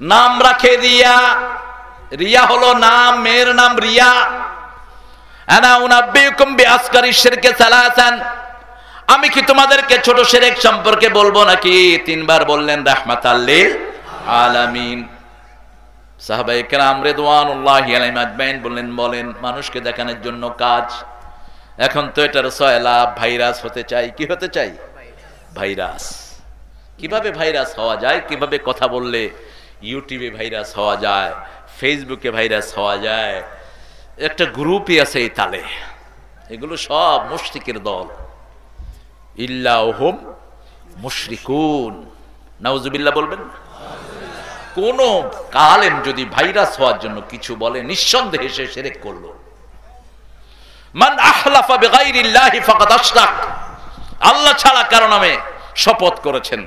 নাম রাখে রিয়া। রিয়া হলো নাম, মেয়ের নাম রিয়া। আমি কি তোমাদেরকে ছোট শিরক সম্পর্কে বলব নাকি? তিনবার বললেন রিদওয়ানুল্লাহি আজমাইন বললেন, বলেন, মানুষকে দেখানোর জন্য কাজ। এখন তো এটার সয়লা ভাইরাস হতে চাই। কি হতে চাই? ভাইরাস। কীভাবে ভাইরাস হওয়া যায়? কীভাবে কথা বললে? ইউটিউবে ভাইরাস হওয়া যায় ফেসবুকে ভাইরাস হওয়া যায়, একটা গ্রুপই আছে এই তালে। এগুলো সব মুশরিকের দল। ইল্লা ওহম মুশরিকুন। নাউজুবিল্লাহ বলবেন? কোন কালেম যদি ভাইরাস হওয়ার জন্য কিছু বলে, নিঃসন্দেহে সে সেরেক করল। মান আহলাফা বিগাইরিল্লাহি ফাকাদ আশরাক। আল্লাহ ছাড়া কারও নামে শপথ করেছেন।